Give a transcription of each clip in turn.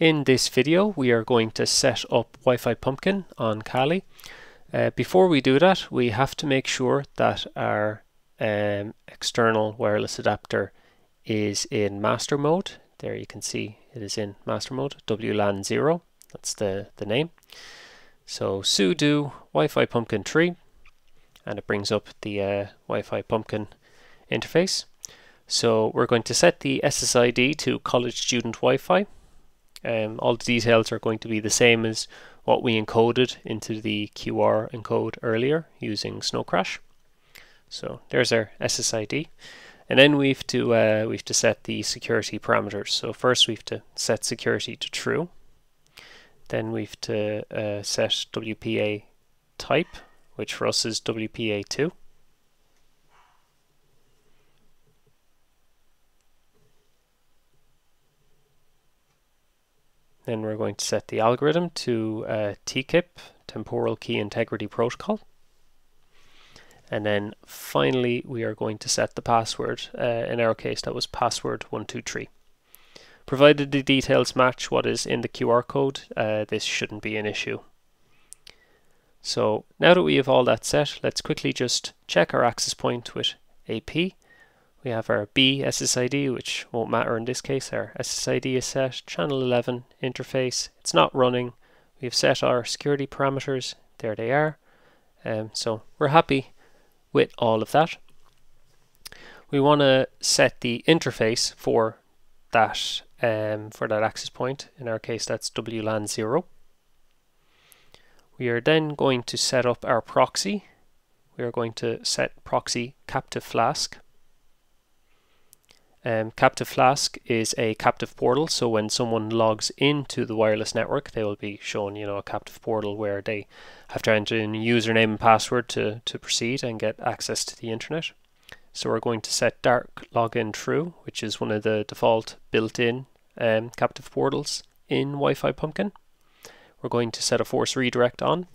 In this video we are going to set up Wi-Fi Pumpkin on Kali. Uh, before we do that we have to make sure that our um, external wireless adapter is in master mode. There you can see it is in master mode, WLAN 0, that's the, the name. So sudo Wi-Fi Pumpkin tree and it brings up the uh, Wi-Fi Pumpkin interface. So we're going to set the SSID to college student Wi-Fi. Um, all the details are going to be the same as what we encoded into the QR encode earlier using Snow Crash. So there's our SSID. And then we have to uh, we have to set the security parameters. So first we have to set security to true. Then we have to uh, set WPA type, which for us is WPA2. Then we're going to set the algorithm to TKIP, Temporal Key Integrity Protocol. And then finally, we are going to set the password. Uh, in our case, that was password 123. Provided the details match what is in the QR code, uh, this shouldn't be an issue. So now that we have all that set, let's quickly just check our access point with AP. We have our B SSID, which won't matter in this case. Our SSID is set, channel 11 interface. It's not running. We've set our security parameters. There they are. Um, so we're happy with all of that. We want to set the interface for that um, for that access point. In our case, that's WLAN 0. We are then going to set up our proxy. We are going to set proxy captive flask. Um, Captive Flask is a captive portal, so when someone logs into the wireless network, they will be shown, you know, a captive portal where they have to enter in a username and password to, to proceed and get access to the internet. So we're going to set dark login true, which is one of the default built-in um, captive portals in Wi-Fi Pumpkin. We're going to set a force redirect on,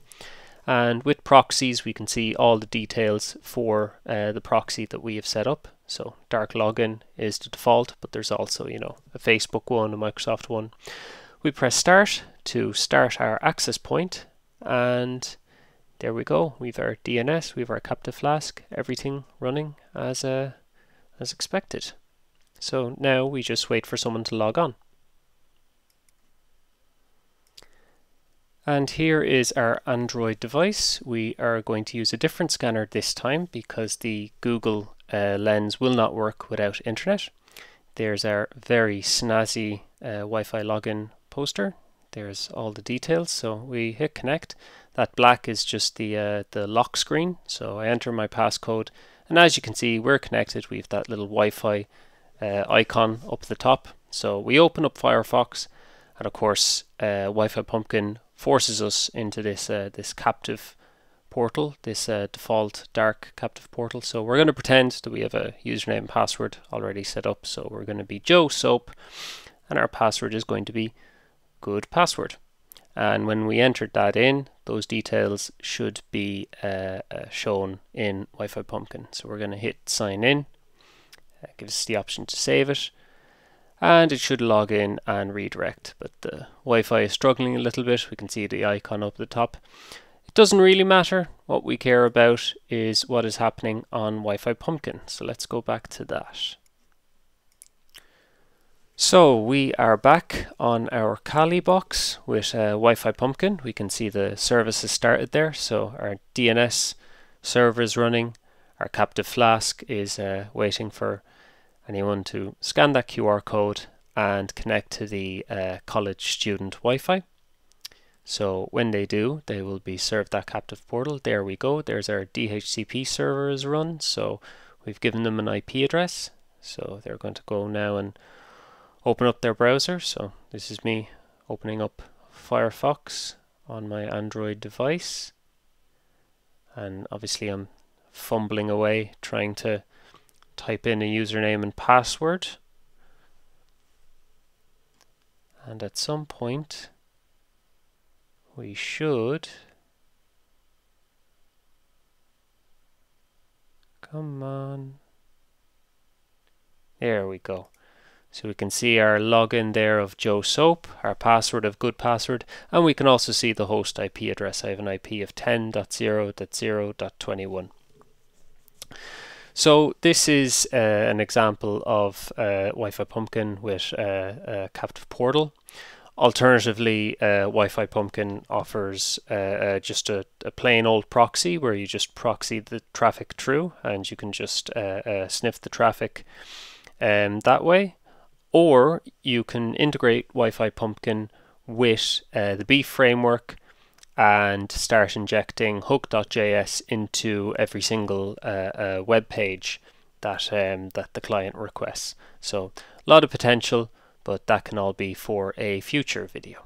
and with proxies we can see all the details for uh, the proxy that we have set up. So dark login is the default, but there's also, you know, a Facebook one, a Microsoft one. We press start to start our access point and there we go. We've our DNS, we've our captive flask, everything running as uh, as expected. So now we just wait for someone to log on. And here is our Android device. We are going to use a different scanner this time because the Google uh, lens will not work without internet. There's our very snazzy uh, Wi-Fi login poster. There's all the details. So we hit connect. That black is just the uh, the lock screen. So I enter my passcode, and as you can see, we're connected. We have that little Wi-Fi uh, icon up the top. So we open up Firefox, and of course, uh, Wi-Fi Pumpkin forces us into this this captive portal, this uh, default dark captive portal. So we're going to pretend that we have a username and password already set up. So we're going to be Joe Soap and our password is going to be good password. And when we entered that in, those details should be uh, uh, shown in Wi-Fi Pumpkin. So we're going to hit sign in. Gives us the option to save it. And it should log in and redirect. But the Wi-Fi is struggling a little bit. We can see the icon up at the top doesn't really matter. What we care about is what is happening on Wi-Fi Pumpkin. So let's go back to that. So we are back on our Kali box with uh, Wi-Fi Pumpkin. We can see the service started there. So our DNS server is running. Our captive flask is uh, waiting for anyone to scan that QR code and connect to the uh, college student Wi-Fi. So when they do, they will be served that captive portal. There we go. There's our DHCP server is run. So we've given them an IP address. So they're going to go now and open up their browser. So this is me opening up Firefox on my Android device. And obviously I'm fumbling away trying to type in a username and password. And at some point we should come on there we go So we can see our login there of Joe Soap, our password of good password, and we can also see the host IP address. I have an IP of 10.0.0.21. So this is uh, an example of uh, Wi-Fi Pumpkin with uh, a captive portal. Alternatively, uh, Wi-Fi Pumpkin offers uh, uh, just a, a, plain old proxy where you just proxy the traffic through and you can just sniff the traffic um, that way or you can integrate Wi-Fi Pumpkin with uh, the Beef framework and start injecting hook.js into every single uh, uh, web page that um, that the client requests. So a lot of potential, but that can all be for a future video.